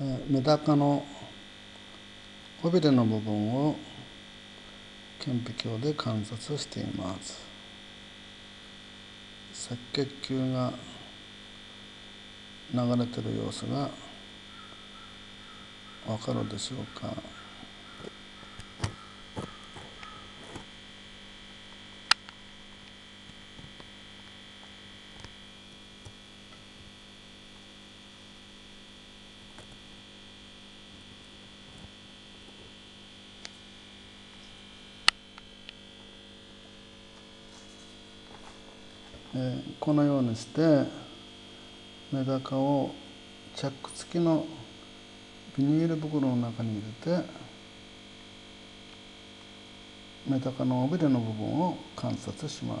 メダカの尾びれの部分を顕微鏡で観察しています。赤血球が流れてる様子がわかるでしょうか？えこのようにしてメダカをチャック付きのビニール袋の中に入れてメダカの尾びれの部分を観察します。